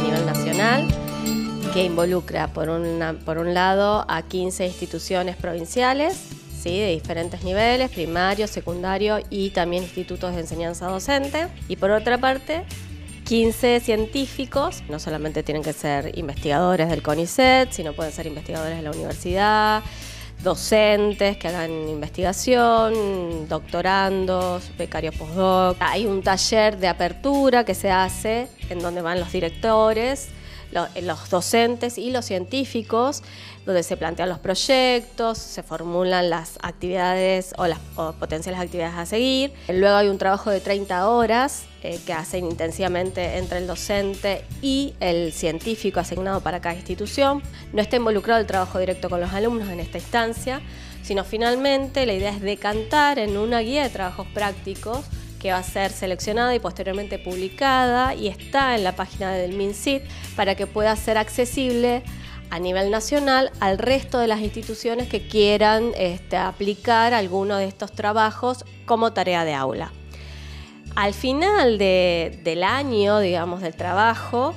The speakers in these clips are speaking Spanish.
nacional que involucra por, por un lado a 15 instituciones provinciales ¿sí? de diferentes niveles, primario, secundario y también institutos de enseñanza docente. Y por otra parte, 15 científicos, no solamente tienen que ser investigadores del CONICET, sino pueden ser investigadores de la universidad, docentes que hagan investigación, doctorandos, becarios postdoc. Hay un taller de apertura que se hace en donde van los directores los docentes y los científicos, donde se plantean los proyectos, se formulan las actividades o las potenciales actividades a seguir. Luego hay un trabajo de 30 horas eh, que hacen intensivamente entre el docente y el científico asignado para cada institución. No está involucrado el trabajo directo con los alumnos en esta instancia, sino finalmente la idea es decantar en una guía de trabajos prácticos que va a ser seleccionada y posteriormente publicada y está en la página del MinSIT para que pueda ser accesible a nivel nacional al resto de las instituciones que quieran este, aplicar alguno de estos trabajos como tarea de aula. Al final del año, digamos, del trabajo,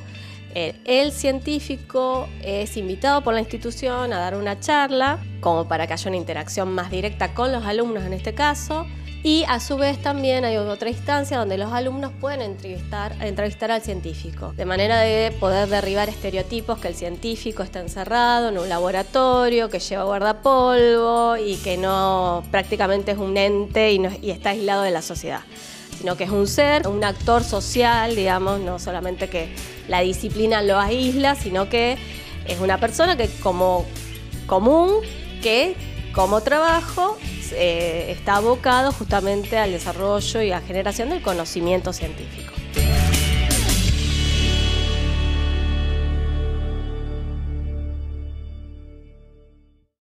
el científico es invitado por la institución a dar una charla, como para que haya una interacción más directa con los alumnos en este caso, y a su vez también hay otra instancia donde los alumnos pueden entrevistar, al científico, de manera de poder derribar estereotipos que el científico está encerrado en un laboratorio, que lleva guardapolvo y que no prácticamente es un ente y está aislado de la sociedad sino que es un ser, un actor social, digamos, no solamente que la disciplina lo aísla, sino que es una persona que como común, que como trabajo eh, está abocado justamente al desarrollo y a generación del conocimiento científico.